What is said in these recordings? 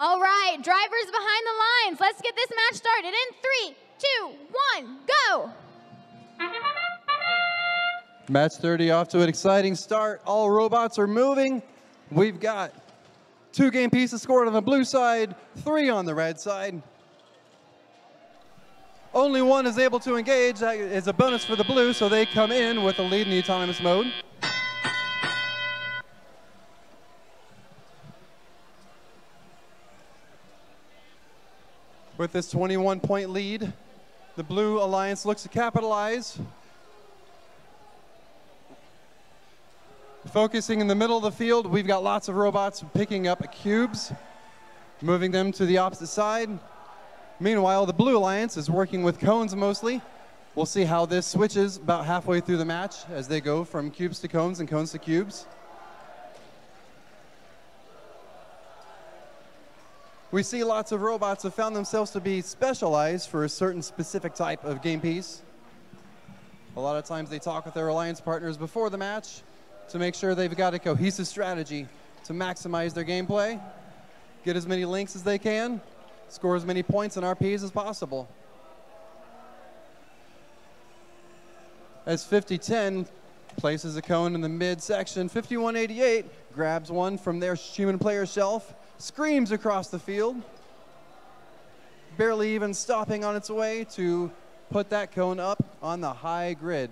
All right, drivers behind the lines, let's get this match started in three, two, one, go! Match 30 off to an exciting start. All robots are moving. We've got two game pieces scored on the blue side, three on the red side. Only one is able to engage. That is a bonus for the blue, so they come in with a lead in the autonomous mode. With this 21 point lead, the Blue Alliance looks to capitalize. Focusing in the middle of the field, we've got lots of robots picking up cubes, moving them to the opposite side. Meanwhile, the Blue Alliance is working with cones mostly. We'll see how this switches about halfway through the match as they go from cubes to cones and cones to cubes. We see lots of robots have found themselves to be specialized for a certain specific type of game piece. A lot of times they talk with their alliance partners before the match to make sure they've got a cohesive strategy to maximize their gameplay, get as many links as they can, score as many points and RPs as possible. As 5010 places a cone in the mid section, 5188 grabs one from their human player shelf, screams across the field, barely even stopping on its way to put that cone up on the high grid.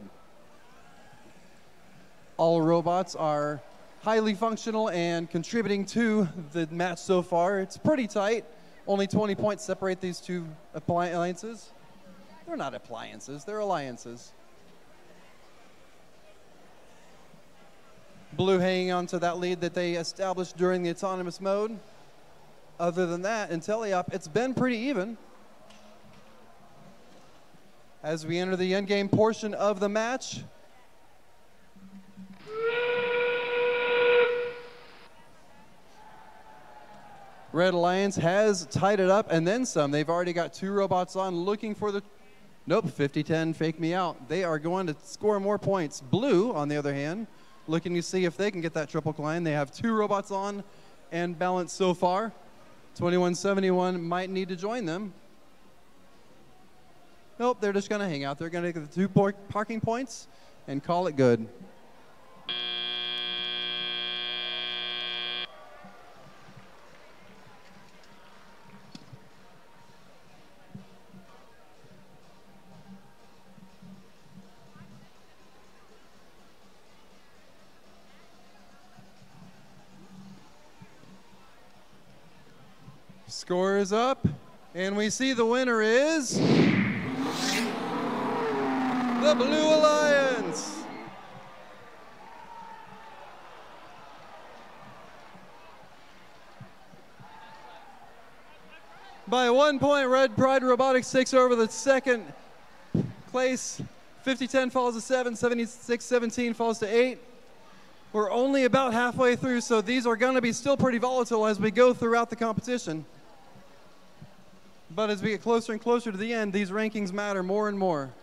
All robots are highly functional and contributing to the match so far. It's pretty tight. Only 20 points separate these two alliances. They're not appliances, they're alliances. Blue hanging on to that lead that they established during the autonomous mode. Other than that, in Teleop, it's been pretty even. As we enter the endgame portion of the match, Red Alliance has tied it up and then some. They've already got two robots on looking for the. Nope, 50-10, fake me out. They are going to score more points. Blue, on the other hand, looking to see if they can get that triple climb. They have two robots on and balanced so far. 2171 might need to join them. Nope, they're just going to hang out. They're going to get the two parking points and call it good. Score is up, and we see the winner is the Blue Alliance. By one point, Red Pride Robotics takes over the second place. 50-10 falls to 7, 76-17 falls to 8. We're only about halfway through, so these are going to be still pretty volatile as we go throughout the competition. But as we get closer and closer to the end, these rankings matter more and more.